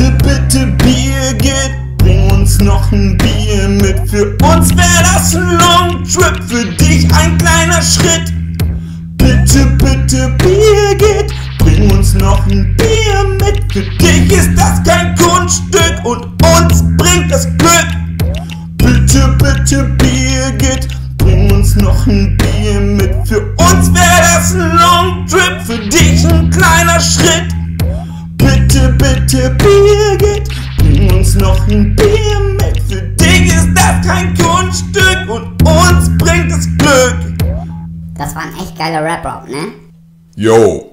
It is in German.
bitte Birgit, bring uns noch ein Bier mit. Für uns wär das ein Long Trip, für dich ein kleiner Schritt. Bitte, bitte Birgit, bring uns noch ein Bier mit. Für dich ist das kein Kunststück und uns bringt das Glück. Bitte, bitte Birgit, bring uns noch ein Bier mit. Für uns wär das ein Long Trip, für dich ein kleiner Schritt. Bitte Birgit, bring uns noch ein Bier mit. Für dich ist das kein Kunststück und uns bringt es Glück. Das war ein echt geiler Rap-Rock, ne? Yo,